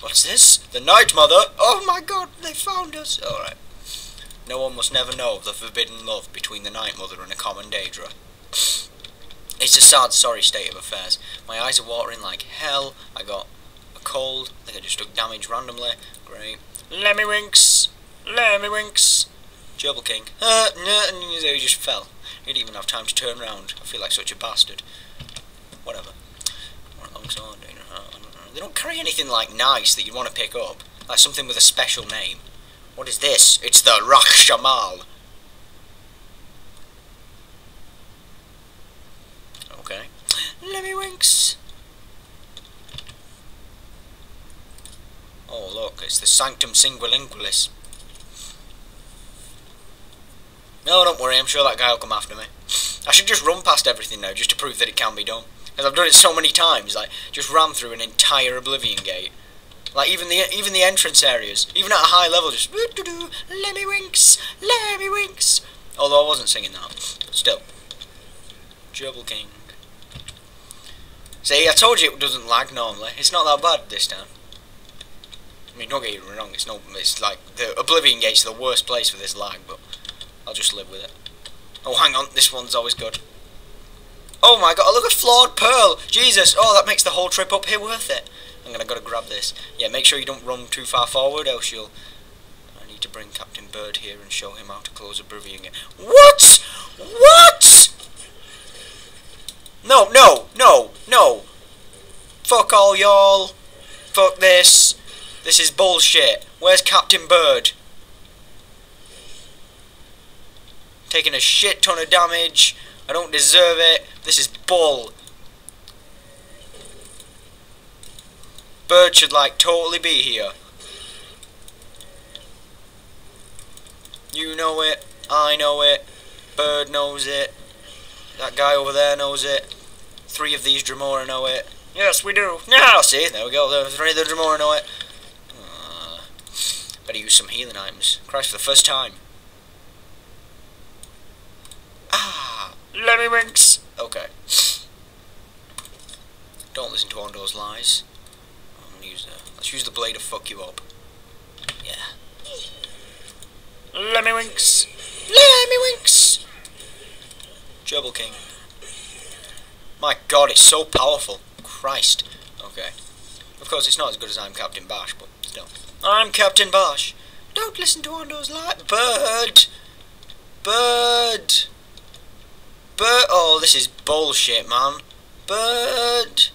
What's this? The Night Mother? Oh my god, they found us! Alright. No one must never know of the forbidden love between the Night Mother and a common Daedra. It's a sad, sorry state of affairs. My eyes are watering like hell. I got a cold. I think I just took damage randomly. Great. Lemmiwinks! Lemmy winks! Gerbil King. Uh, no, he just fell. He didn't even have time to turn round. I feel like such a bastard. Whatever. They don't carry anything like nice that you'd want to pick up. Like something with a special name. What is this? It's the Rakshamal. Okay. Lemmiwinks. Oh look, it's the Sanctum Singulingualis. No, don't worry, I'm sure that guy will come after me. I should just run past everything now, just to prove that it can be done. Because I've done it so many times, like, just ran through an entire Oblivion Gate. Like, even the even the entrance areas, even at a high level, just, let me winks, let me winks. Although I wasn't singing that, still. Gerbil King. See, I told you it doesn't lag normally. It's not that bad this time. I mean, don't get me wrong, it's not, it's like, the Oblivion Gate's the worst place for this lag, but I'll just live with it. Oh, hang on, this one's always good. Oh my god, look at Flawed Pearl! Jesus, oh, that makes the whole trip up here worth it. I'm gonna gotta grab this. Yeah, make sure you don't run too far forward, else you'll... I need to bring Captain Burd here and show him how to close a Oblivion Gate. What?! What?! No, no, no, no! Fuck all y'all! Fuck this! This is bullshit! Where's Captain Burd? Taking a shit ton of damage. I don't deserve it. This is bull. Burd should like totally be here. You know it. I know it. Burd knows it. That guy over there knows it. Three of these Dremora know it. Yes, we do. Now, see, there we go. Three of the Dremora know it. Uh, better use some healing items. Christ, for the first time. Lemmiwinks. Okay. Don't listen to Ondo's lies. I'm gonna use the, let's use the blade to fuck you up. Yeah. Lemmiwinks. Lemmy winks. Gerbil King. My god, it's so powerful. Christ. Okay. Of course, it's not as good as I'm Captain Bash, but still. I'm Captain Bash. Don't listen to Ondo's lies. Burd. Burd. Burd. Oh, this is bullshit, man. Burd.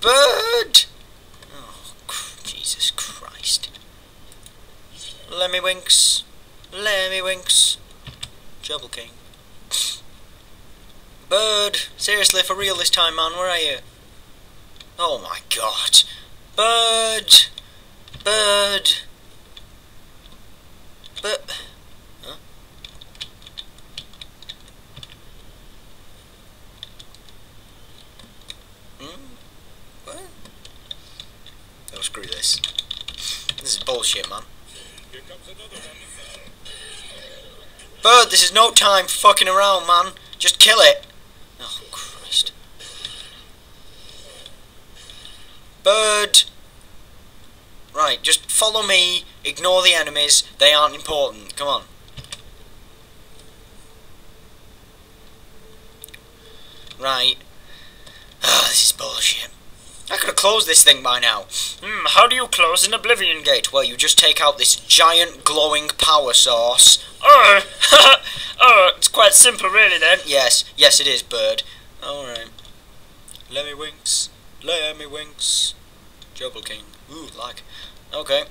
Burd. Oh, Jesus Christ. Lemmiwinks. Lemmy winks. Gerbil King. Burd. Seriously, for real this time, man. Where are you? Oh my god. Burd. Burd. Burd. screw this. This is bullshit, man. Burd, this is no time fucking around, man. Just kill it. Oh, Christ. Burd. Right, just follow me. Ignore the enemies. They aren't important. Come on. Right. This is bullshit. Could have closed this thing by now. Hmm, how do you close an Oblivion Gate? Well, you just take out this giant glowing power source. Oh, oh, it's quite simple really then. Yes, yes it is, Burd. Alright. Lemmiwinks. Lemmy winks. Gerbil King. Ooh, like. Okay.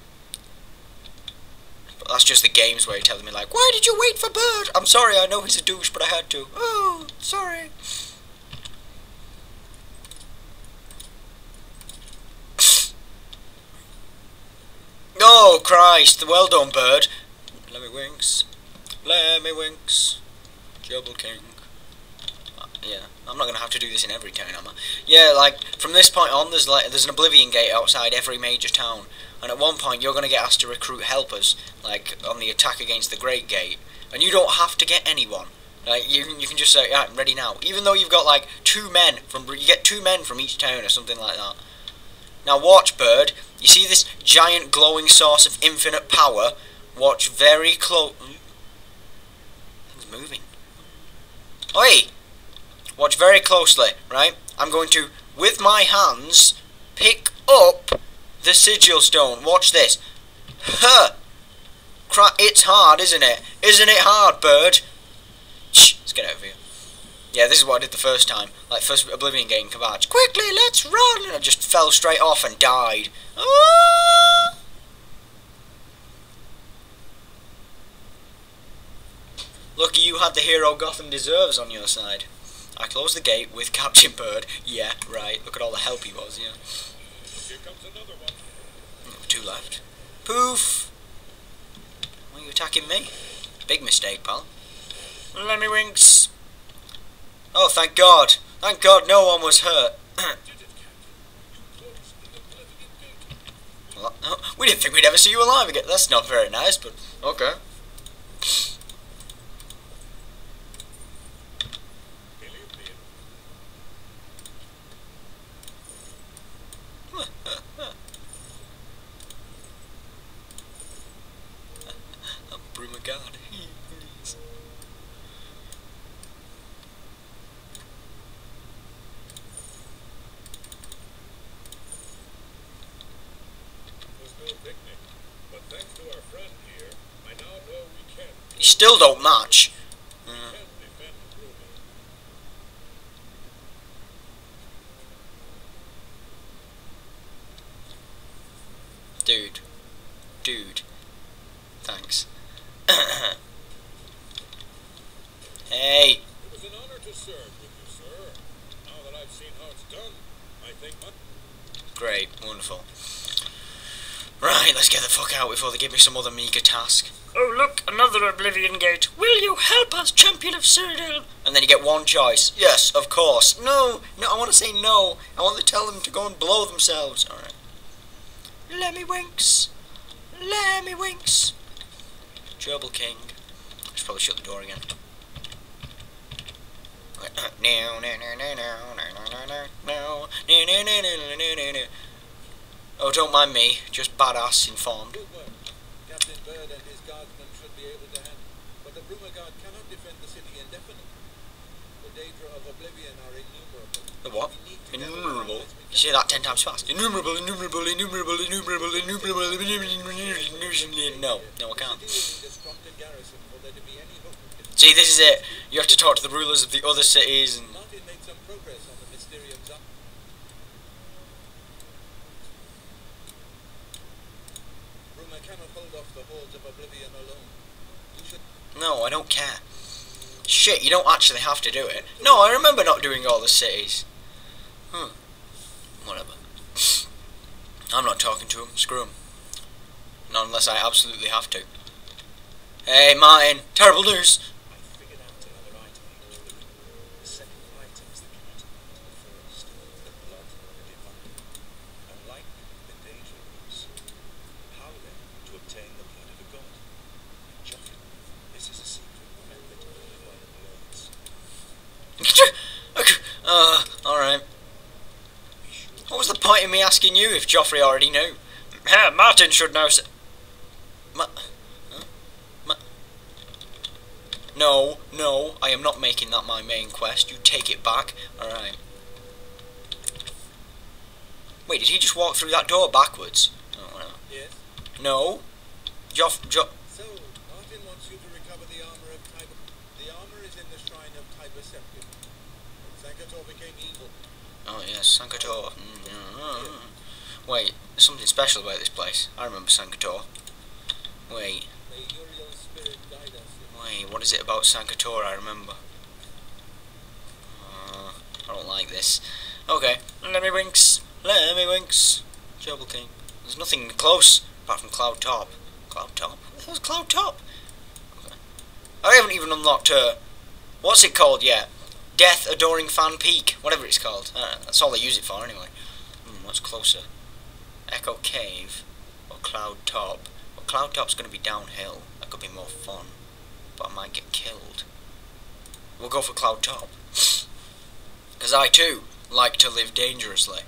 But that's just the games where you're telling me like, why did you wait for Burd? I'm sorry, I know he's a douche, but I had to. Oh, sorry. Oh, Christ. The well done, Burd. Let me winks. Let me winks. Gerbil King. Uh, yeah, I'm not to have to do this in every town, am I? Yeah, like, from this point on, there's like there's an Oblivion Gate outside every major town. and at one point you're to get asked to recruit helpers, like on the attack against the Great Gate, and you don't have to get anyone. Like you, you can just say, yeah, I'm ready now. Even though you've got like two men from, you get two men from each town or something like that. Now watch, Burd. You see this giant glowing source of infinite power? Watch very close. Hmm? Things moving. Oh, Oi! Watch very closely, right? I'm going to, with my hands, pick up the sigil stone. Watch this. Huh! It's hard, isn't it? Isn't it hard, Burd? Shh, let's get over here. Yeah, this is what I did the first time. Like, first Oblivion game, Kvatch. Quickly, let's run! And I just fell straight off and died. Ah! Lucky you had the hero Gotham deserves on your side. I closed the gate with Captain Burd. Yeah, right. Look at all the help he was, yeah. Here comes another one. Two left. Poof! Why are you attacking me? Big mistake, pal. Lemmiwinks! Oh, thank God! Thank God no one was hurt. We didn't think we'd ever see you alive again. That's not very nice, but okay. You still don't match. Dude. Dude. Thanks. hey. It was an honor to serve with you, sir. Now that I've seen how it's done, I think... Great. Wonderful. Right, let's get the fuck out before they give me some other meager task. Oh, look, another Oblivion Gate. Will you help us, Champion of Cyrodiil? And then you get one choice. Yes, of course. No, no, I want to say no. I want to tell them to go and blow themselves. Alright. Lemmiwinks. Lemmy Winks. Gerbil King. I should probably shut the door again. No, no, no, no, no, no, no, no, no, no, no, no, no, no, no, no. Oh, don't mind me. Just badass informed. Captain Burd and his guardsmen should be able to handle. But the Brumaguard cannot defend the city indefinitely. The Daedra of Oblivion are innumerable. The what? We need to Innumerable. You say that ten times fast. Innumerable, innumerable, innumerable, innumerable, innumerable, innumerable. No, no, I can't. The city will need a stronger garrison for there to be any hope of defeat. See, this is it. You have to talk to the rulers of the other cities and. Martin made some progress on the Mysterium Zone. Bruma cannot hold off the hordes of Oblivion alone. No, I don't care. Shit, you don't actually have to do it. No, I remember not doing all the cities. Hmm. Whatever. I'm not talking to him. Screw him. Not unless I absolutely have to. Hey, Martin. Terrible news. I figured out another item I need to look at. The second item is the catapult, the first, the blood of the divine. Unlike the Daedra rules, how then to obtain the blood of a god? Jauffre, this is a secret method of blood lords. uh, alright. What was the point in me asking you if Jauffre already knew? Yeah, Martin should know. s- Ma- huh? Ma- no, no, I am not making that my main quest. You take it back. Alright. Wait, did he just walk through that door backwards? Oh, whatever. Yes. No. Joff. Jo- So, Martin wants you to recover the armor of Tiber. Armor is in the shrine of. When Sancre Tor became evil, oh, yes, Sancre Tor. Mm, mm, mm. Wait, there's something special about this place. I remember Sancre Tor. Wait. may Uriel's spirit guide us. Wait, what is it about Sancre Tor I remember? Uh, I don't like this. Okay, let me winks. Let me winks. Gerbil King. There's nothing close apart from Cloud Top. Cloud Top? What the hell's Cloud Top? I haven't even unlocked her. What's it called yet? Death Adoring Fan Peak. Whatever it's called. Uh, that's all they use it for anyway. Hmm, what's closer? Echo Cave. Or Cloud Top. Well, Cloud Top's going to be downhill. That could be more fun. But I might get killed. We'll go for Cloud Top. Because I too like to live dangerously.